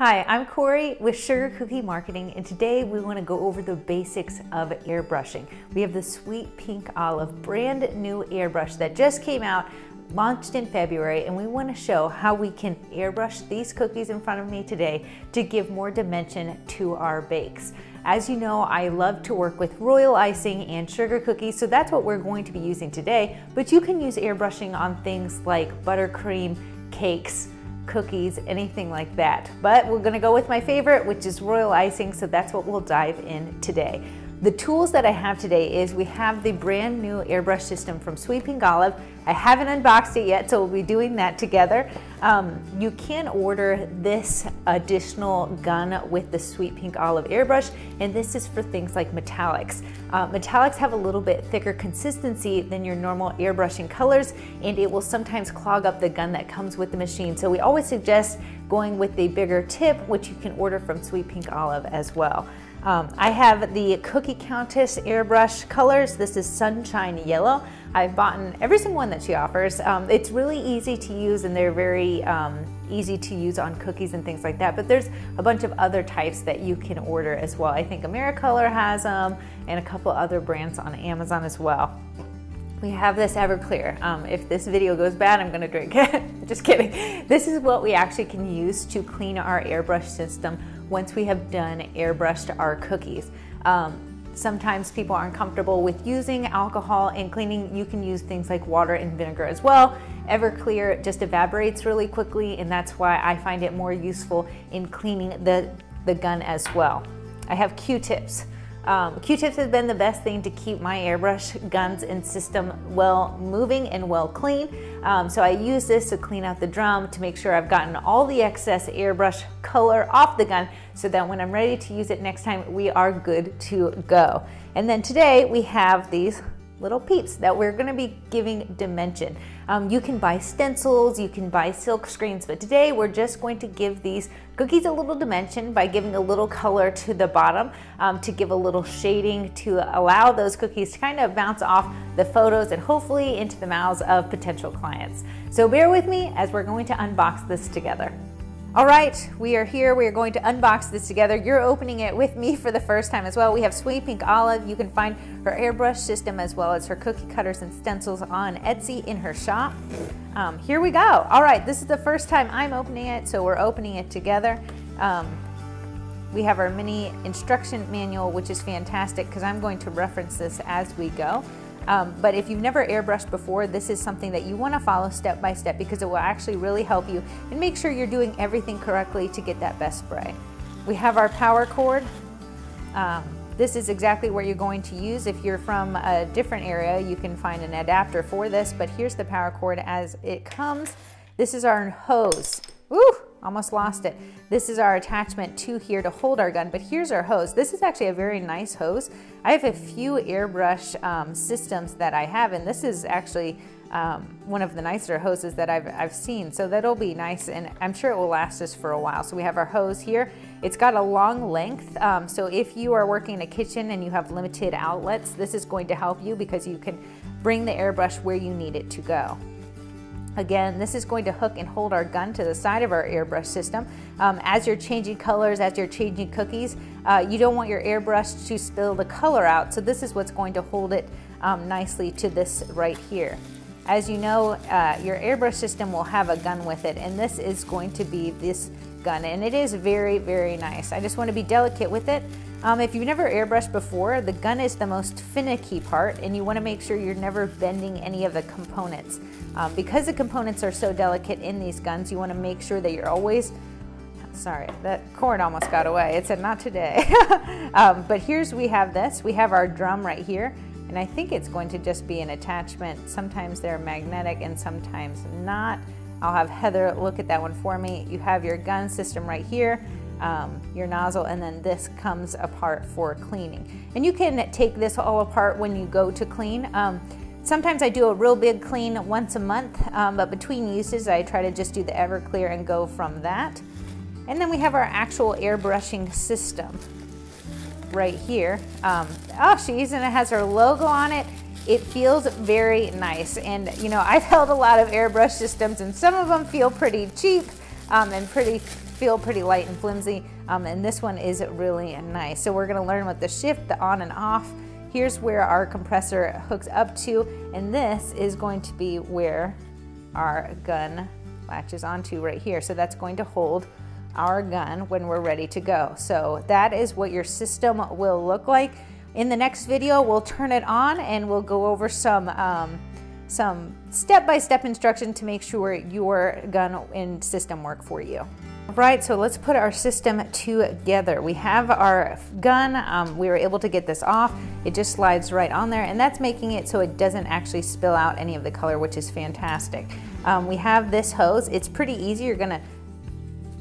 Hi, I'm Corrie with Sugar Cookie Marketing, and today we want to go over the basics of airbrushing. We have the Sweet Pink Olive brand new airbrush that just came out, launched in February, and we want to show how we can airbrush these cookies in front of me today to give more dimension to our bakes. As you know, I love to work with royal icing and sugar cookies, so that's what we're going to be using today, but you can use airbrushing on things like buttercream, cakes, cookies, anything like that. But we're gonna go with my favorite, which is royal icing, so that's what we'll dive in today. The tools that I have today is we have the brand new airbrush system from Sweet Pink Olive. I haven't unboxed it yet, so we'll be doing that together. Um, you can order this additional gun with the Sweet Pink Olive airbrush, and this is for things like metallics. Uh, metallics have a little bit thicker consistency than your normal airbrushing colors, and it will sometimes clog up the gun that comes with the machine. So we always suggest going with the bigger tip, which you can order from Sweet Pink Olive as well. Um, I have the Cookie Countess airbrush colors. This is Sunshine Yellow. I've bought every single one that she offers. Um, it's really easy to use and they're very um, easy to use on cookies and things like that. But there's a bunch of other types that you can order as well. I think Americolor has them and a couple other brands on Amazon as well. We have this Everclear. Um, if this video goes bad, I'm gonna drink it. Just kidding. This is what we actually can use to clean our airbrush system once we have done airbrushed our cookies. Um, sometimes people aren't comfortable with using alcohol and cleaning. You can use things like water and vinegar as well. Everclear just evaporates really quickly and that's why I find it more useful in cleaning the, the gun as well. I have Q-tips. Um, Q-tips has been the best thing to keep my airbrush guns and system well moving and well clean. Um, so I use this to clean out the drum to make sure I've gotten all the excess airbrush color off the gun so that when I'm ready to use it next time, we are good to go. And then today we have these little peeps that we're gonna be giving dimension. Um, you can buy stencils, you can buy silk screens, but today we're just going to give these cookies a little dimension by giving a little color to the bottom um, to give a little shading to allow those cookies to kind of bounce off the photos and hopefully into the mouths of potential clients. So bear with me as we're going to unbox this together. All right, we are here. We are going to unbox this together. You're opening it with me for the first time as well. We have Sweet Pink Olive. You can find her airbrush system as well as her cookie cutters and stencils on Etsy in her shop. Um, here we go. All right, this is the first time I'm opening it, so we're opening it together. Um, we have our mini instruction manual, which is fantastic because I'm going to reference this as we go. Um, but if you've never airbrushed before, this is something that you want to follow step by step because it will actually really help you and make sure you're doing everything correctly to get that best spray. We have our power cord. Um, this is exactly what you're going to use. If you're from a different area, you can find an adapter for this, but here's the power cord as it comes. This is our hose. Woo! Almost lost it. This is our attachment to here to hold our gun, but here's our hose. This is actually a very nice hose. I have a few airbrush um, systems that I have, and this is actually um, one of the nicer hoses that I've, I've seen. So that'll be nice, and I'm sure it will last us for a while. So we have our hose here. It's got a long length, um, so if you are working in a kitchen and you have limited outlets, this is going to help you because you can bring the airbrush where you need it to go. Again, this is going to hook and hold our gun to the side of our airbrush system. Um, as you're changing colors, as you're changing cookies, uh, you don't want your airbrush to spill the color out, so this is what's going to hold it um, nicely to this right here. As you know, uh, your airbrush system will have a gun with it, and this is going to be this gun, and it is very, very nice. I just want to be delicate with it. Um, if you've never airbrushed before, the gun is the most finicky part and you want to make sure you're never bending any of the components. Um, because the components are so delicate in these guns, you want to make sure that you're always sorry, that cord almost got away. It said not today. um, but here's, we have this. We have our drum right here. And I think it's going to just be an attachment. Sometimes they're magnetic and sometimes not. I'll have Heather look at that one for me. You have your gun system right here um, your nozzle and then this comes apart for cleaning. And you can take this all apart when you go to clean. Um, sometimes I do a real big clean once a month, um, but between uses I try to just do the Everclear and go from that. And then we have our actual airbrushing system right here. Um, oh, she's and it has her logo on it. It feels very nice. And you know, I've held a lot of airbrush systems and some of them feel pretty cheap um, and pretty feel pretty light and flimsy, um, and this one is really nice. So we're gonna learn what the shift, the on and off, here's where our compressor hooks up to, and this is going to be where our gun latches onto right here. So that's going to hold our gun when we're ready to go. So that is what your system will look like. In the next video, we'll turn it on and we'll go over some um, some step-by-step -step instruction to make sure your gun and system work for you. Right, so let's put our system together. We have our gun, um, we were able to get this off. It just slides right on there and that's making it so it doesn't actually spill out any of the color, which is fantastic. Um, we have this hose, it's pretty easy. You're gonna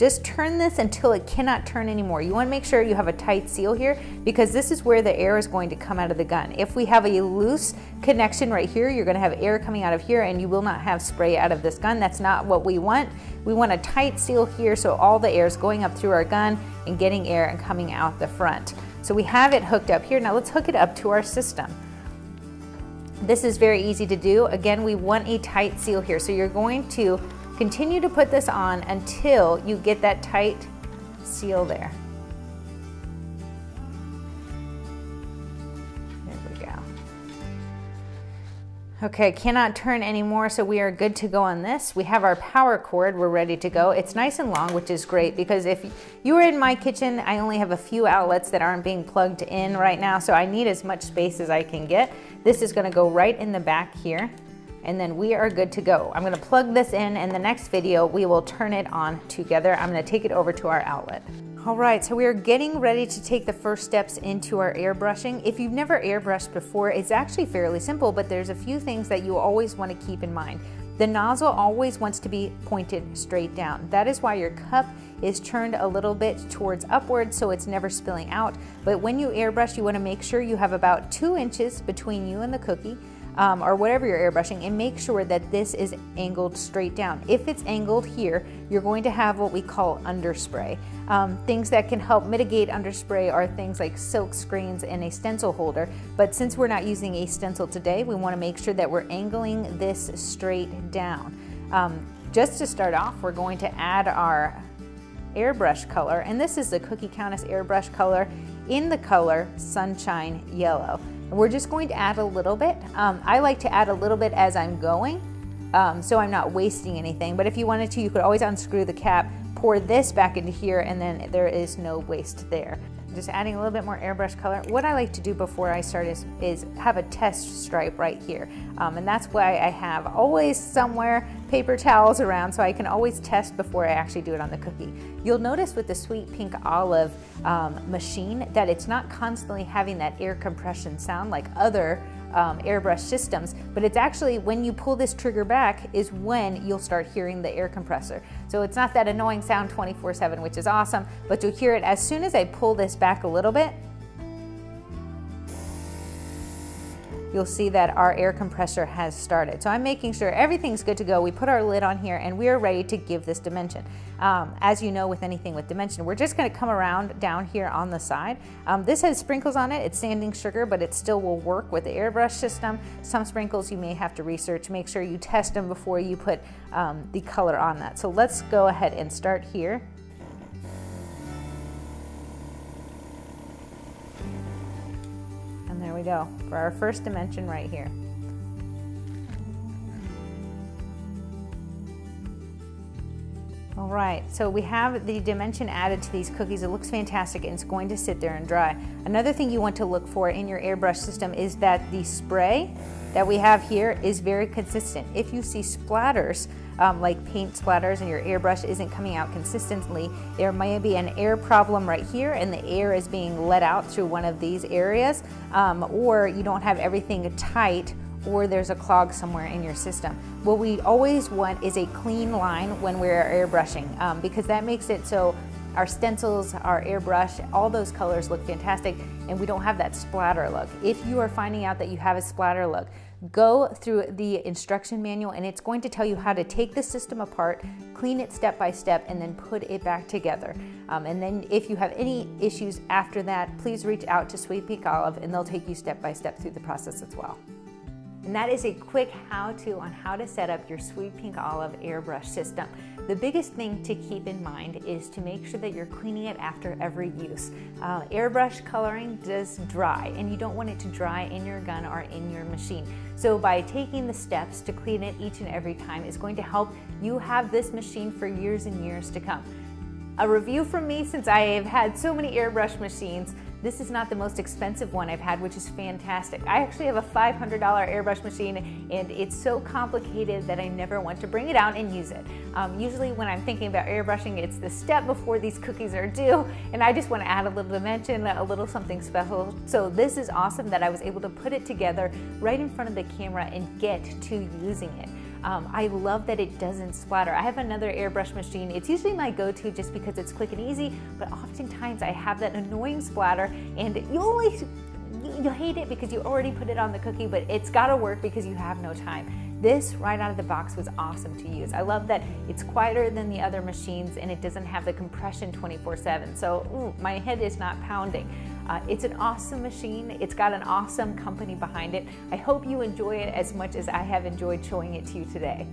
just turn this until it cannot turn anymore. You wanna make sure you have a tight seal here because this is where the air is going to come out of the gun. If we have a loose connection right here, you're gonna have air coming out of here and you will not have spray out of this gun. That's not what we want. We want a tight seal here so all the air is going up through our gun and getting air and coming out the front. So we have it hooked up here. Now let's hook it up to our system. This is very easy to do. Again, we want a tight seal here. So you're going to Continue to put this on until you get that tight seal there. There we go. Okay, cannot turn anymore, so we are good to go on this. We have our power cord, we're ready to go. It's nice and long, which is great because if you were in my kitchen, I only have a few outlets that aren't being plugged in right now, so I need as much space as I can get. This is gonna go right in the back here and then we are good to go. I'm gonna plug this in and the next video we will turn it on together. I'm gonna take it over to our outlet. All right, so we are getting ready to take the first steps into our airbrushing. If you've never airbrushed before, it's actually fairly simple, but there's a few things that you always wanna keep in mind. The nozzle always wants to be pointed straight down. That is why your cup is turned a little bit towards upward so it's never spilling out. But when you airbrush, you wanna make sure you have about two inches between you and the cookie um, or whatever you're airbrushing and make sure that this is angled straight down. If it's angled here, you're going to have what we call underspray. Um, things that can help mitigate underspray are things like silk screens and a stencil holder, but since we're not using a stencil today, we wanna make sure that we're angling this straight down. Um, just to start off, we're going to add our airbrush color, and this is the Cookie Countess airbrush color in the color Sunshine Yellow. We're just going to add a little bit. Um, I like to add a little bit as I'm going, um, so I'm not wasting anything. But if you wanted to, you could always unscrew the cap, pour this back into here, and then there is no waste there just adding a little bit more airbrush color. What I like to do before I start is, is have a test stripe right here. Um, and that's why I have always somewhere paper towels around so I can always test before I actually do it on the cookie. You'll notice with the sweet pink olive um, machine that it's not constantly having that air compression sound like other um, airbrush systems, but it's actually when you pull this trigger back is when you'll start hearing the air compressor. So it's not that annoying sound 24 7, which is awesome, but you'll hear it as soon as I pull this back a little bit, you'll see that our air compressor has started. So I'm making sure everything's good to go. We put our lid on here and we are ready to give this dimension. Um, as you know with anything with dimension, we're just gonna come around down here on the side. Um, this has sprinkles on it, it's sanding sugar, but it still will work with the airbrush system. Some sprinkles you may have to research, make sure you test them before you put um, the color on that. So let's go ahead and start here. We go for our first dimension right here. All right, so we have the dimension added to these cookies. It looks fantastic and it's going to sit there and dry. Another thing you want to look for in your airbrush system is that the spray that we have here is very consistent. If you see splatters, um, like paint splatters and your airbrush isn't coming out consistently, there may be an air problem right here and the air is being let out through one of these areas, um, or you don't have everything tight or there's a clog somewhere in your system. What we always want is a clean line when we're airbrushing um, because that makes it so our stencils, our airbrush, all those colors look fantastic and we don't have that splatter look. If you are finding out that you have a splatter look, go through the instruction manual and it's going to tell you how to take the system apart, clean it step by step, and then put it back together. Um, and then if you have any issues after that, please reach out to Sweet Pink Olive and they'll take you step by step through the process as well. And that is a quick how-to on how to set up your Sweet Pink Olive airbrush system. The biggest thing to keep in mind is to make sure that you're cleaning it after every use. Uh, airbrush coloring does dry and you don't want it to dry in your gun or in your machine. So by taking the steps to clean it each and every time is going to help you have this machine for years and years to come. A review from me since I have had so many airbrush machines this is not the most expensive one I've had, which is fantastic. I actually have a $500 airbrush machine and it's so complicated that I never want to bring it out and use it. Um, usually when I'm thinking about airbrushing, it's the step before these cookies are due and I just want to add a little dimension, a little something special. So this is awesome that I was able to put it together right in front of the camera and get to using it. Um, I love that it doesn't splatter. I have another airbrush machine. It's usually my go-to just because it's quick and easy, but oftentimes I have that annoying splatter and you only you hate it because you already put it on the cookie, but it's gotta work because you have no time. This right out of the box was awesome to use. I love that it's quieter than the other machines and it doesn't have the compression 24 7. So ooh, my head is not pounding. Uh, it's an awesome machine. It's got an awesome company behind it. I hope you enjoy it as much as I have enjoyed showing it to you today.